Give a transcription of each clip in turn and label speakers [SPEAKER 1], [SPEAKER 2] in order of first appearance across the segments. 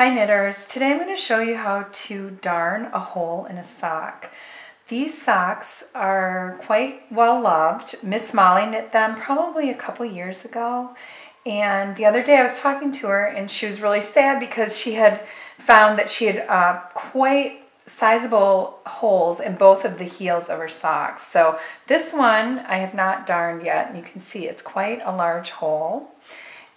[SPEAKER 1] Hi knitters, today I'm going to show you how to darn a hole in a sock. These socks are quite well loved. Miss Molly knit them probably a couple years ago and the other day I was talking to her and she was really sad because she had found that she had uh, quite sizable holes in both of the heels of her socks. So this one I have not darned yet and you can see it's quite a large hole.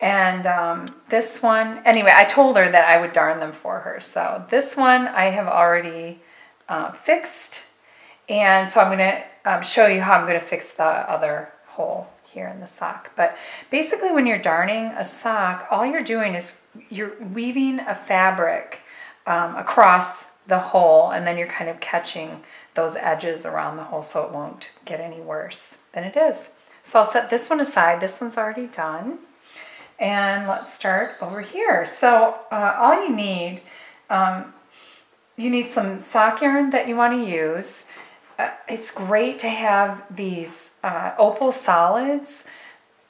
[SPEAKER 1] And um, this one, anyway, I told her that I would darn them for her. So this one I have already uh, fixed. And so I'm going to um, show you how I'm going to fix the other hole here in the sock. But basically when you're darning a sock, all you're doing is you're weaving a fabric um, across the hole and then you're kind of catching those edges around the hole so it won't get any worse than it is. So I'll set this one aside. This one's already done. And let's start over here. So uh, all you need, um, you need some sock yarn that you want to use. Uh, it's great to have these uh, opal solids.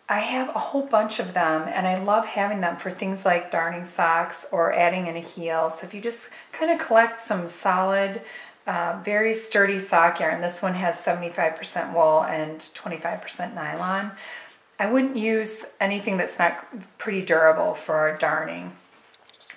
[SPEAKER 1] I have a whole bunch of them and I love having them for things like darning socks or adding in a heel. So if you just kind of collect some solid, uh, very sturdy sock yarn, this one has 75% wool and 25% nylon. I wouldn't use anything that's not pretty durable for darning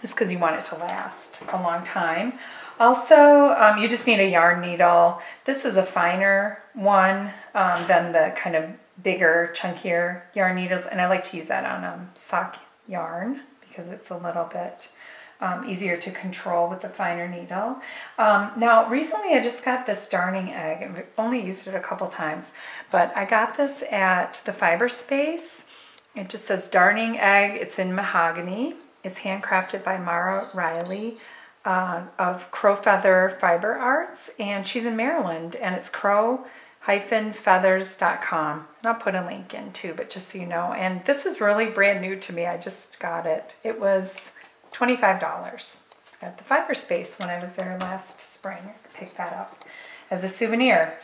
[SPEAKER 1] just because you want it to last a long time. Also, um, you just need a yarn needle. This is a finer one um, than the kind of bigger, chunkier yarn needles, and I like to use that on um, sock yarn because it's a little bit um, easier to control with the finer needle. Um, now, recently I just got this darning egg. I've only used it a couple times, but I got this at the Fiber Space. It just says darning egg. It's in mahogany. It's handcrafted by Mara Riley uh, of Crow Feather Fiber Arts, and she's in Maryland, and it's crow-feathers.com. And I'll put a link in too, but just so you know. And this is really brand new to me. I just got it. It was $25 at the Fiber Space when I was there last spring. I picked that up as a souvenir.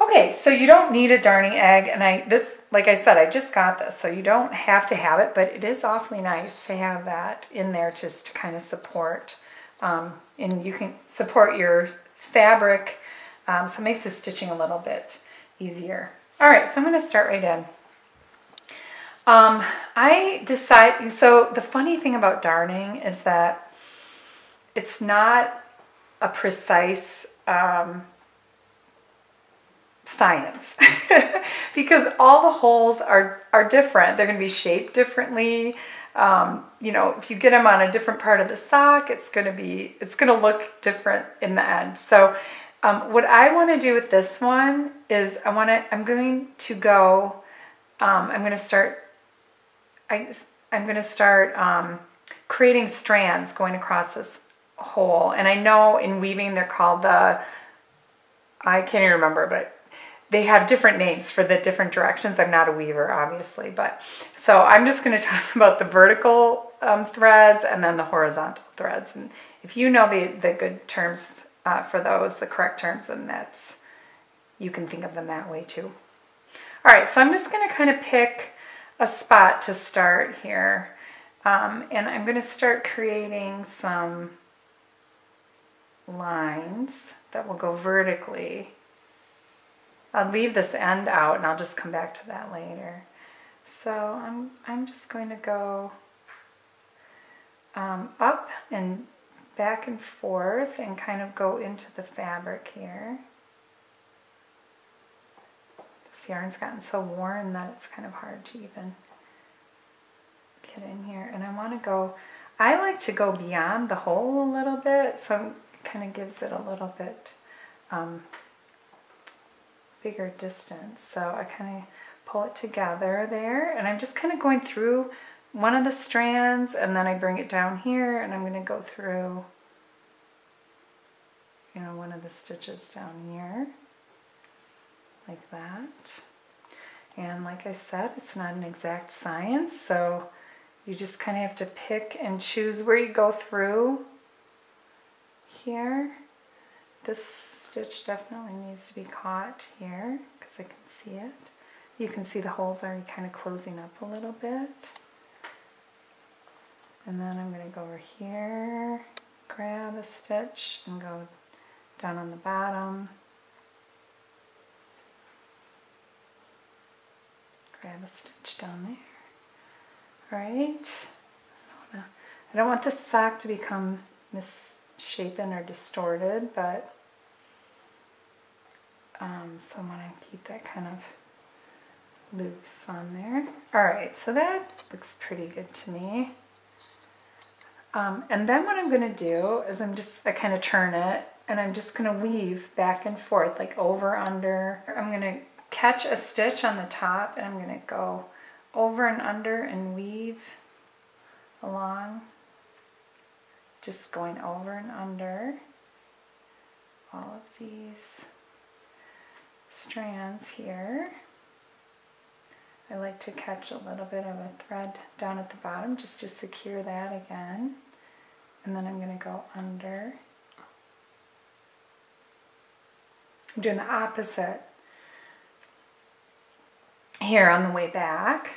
[SPEAKER 1] Okay, so you don't need a darning egg, and I this, like I said, I just got this, so you don't have to have it, but it is awfully nice to have that in there just to kind of support, um, and you can support your fabric, um, so it makes the stitching a little bit easier. All right, so I'm going to start right in. Um, I decide, so the funny thing about darning is that it's not a precise um, science because all the holes are, are different. They're going to be shaped differently. Um, you know, if you get them on a different part of the sock, it's going to be, it's going to look different in the end. So um, what I want to do with this one is I want to, I'm going to go, um, I'm going to start I, I'm going to start um, creating strands going across this hole. And I know in weaving they're called the, I can't even remember, but they have different names for the different directions. I'm not a weaver, obviously, but so I'm just going to talk about the vertical um, threads and then the horizontal threads. And if you know the, the good terms uh, for those, the correct terms, then that's, you can think of them that way too. All right, so I'm just going to kind of pick a spot to start here. Um, and I'm going to start creating some lines that will go vertically. I'll leave this end out and I'll just come back to that later. So I'm, I'm just going to go um, up and back and forth and kind of go into the fabric here. This yarn's gotten so worn that it's kind of hard to even get in here. And I want to go, I like to go beyond the hole a little bit, so it kind of gives it a little bit um, bigger distance. So I kind of pull it together there, and I'm just kind of going through one of the strands, and then I bring it down here, and I'm going to go through you know, one of the stitches down here like that. And like I said, it's not an exact science, so you just kind of have to pick and choose where you go through here. This stitch definitely needs to be caught here because I can see it. You can see the holes are kind of closing up a little bit. And then I'm going to go over here, grab a stitch and go down on the bottom. Grab a stitch down there. Right. I don't want the sock to become misshapen or distorted, but um, so I want to keep that kind of loose on there. All right, so that looks pretty good to me. Um, and then what I'm going to do is I'm just, I kind of turn it and I'm just going to weave back and forth, like over, under. I'm going to catch a stitch on the top and I'm going to go over and under and weave along, just going over and under all of these strands here. I like to catch a little bit of a thread down at the bottom just to secure that again. And then I'm going to go under. I'm doing the opposite here on the way back.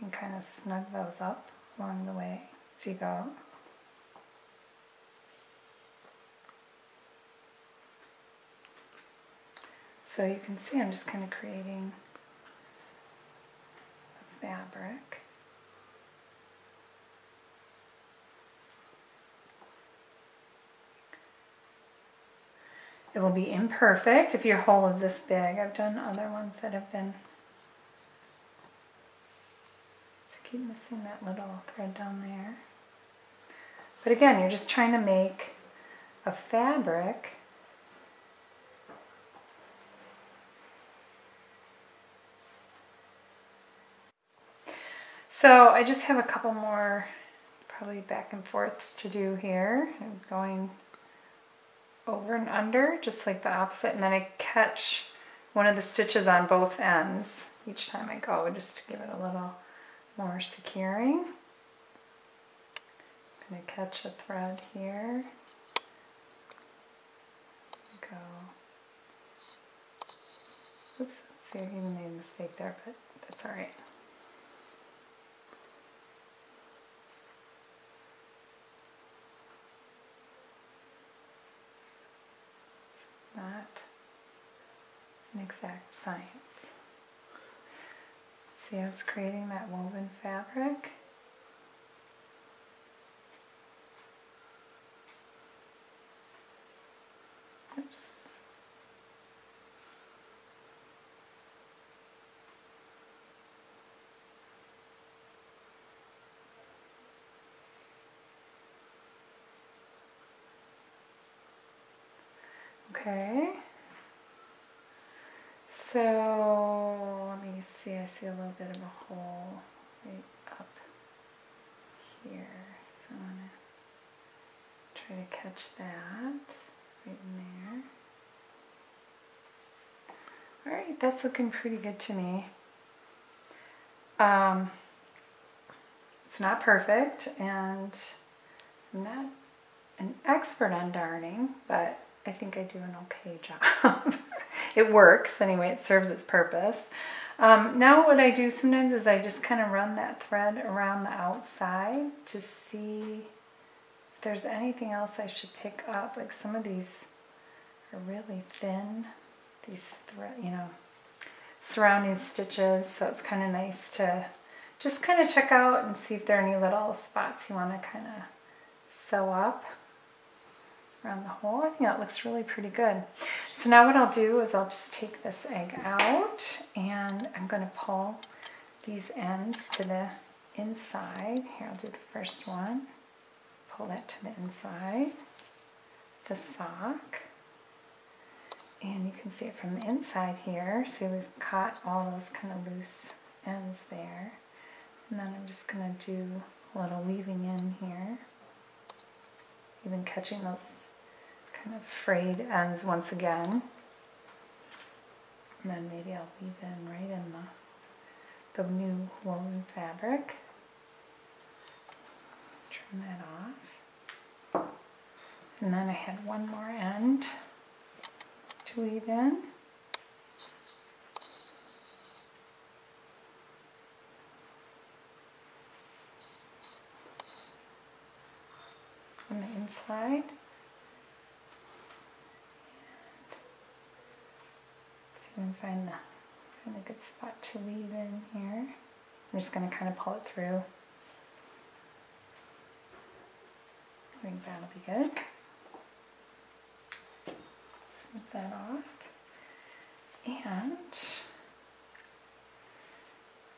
[SPEAKER 1] And kind of snug those up along the way as you go. So you can see I'm just kind of creating a fabric. It will be imperfect if your hole is this big. I've done other ones that have been. So keep missing that little thread down there. But again, you're just trying to make a fabric So I just have a couple more probably back and forths to do here. I'm going over and under, just like the opposite, and then I catch one of the stitches on both ends each time I go, just to give it a little more securing. I'm to catch a thread here. Go. Oops, see, I even made a mistake there, but that's all right. not an exact science. See how it's creating that woven fabric? Oops. Okay. So let me see, I see a little bit of a hole right up here. So I'm going to try to catch that right in there. All right, that's looking pretty good to me. Um, it's not perfect and I'm not an expert on darning, but I think I do an okay job. It works anyway, it serves its purpose. Um, now what I do sometimes is I just kind of run that thread around the outside to see if there's anything else I should pick up. Like some of these are really thin, these thread, you know, surrounding stitches. So it's kind of nice to just kind of check out and see if there are any little spots you want to kind of sew up around the hole. I think that looks really pretty good. So now what I'll do is I'll just take this egg out and I'm going to pull these ends to the inside. Here, I'll do the first one. Pull that to the inside, the sock. And you can see it from the inside here. See, we've caught all those kind of loose ends there. And then I'm just going to do a little weaving in here. Even catching those kind of frayed ends once again. And then maybe I'll weave in right in the, the new woven fabric. Trim that off. And then I had one more end to weave in. on the inside. Can find, the, find a good spot to weave in here. I'm just going to kind of pull it through. I think that'll be good. Snip that off. And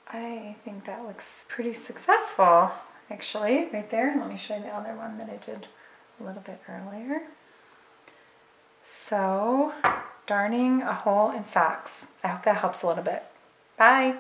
[SPEAKER 1] I think that looks pretty successful actually right there. Let me show you the other one that I did a little bit earlier. So darning a hole in socks. I hope that helps a little bit. Bye.